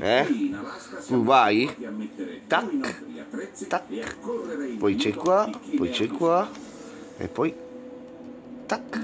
Eh? Tu vai? Tac, tac, poi c'è qua, poi c'è qua, e poi tac.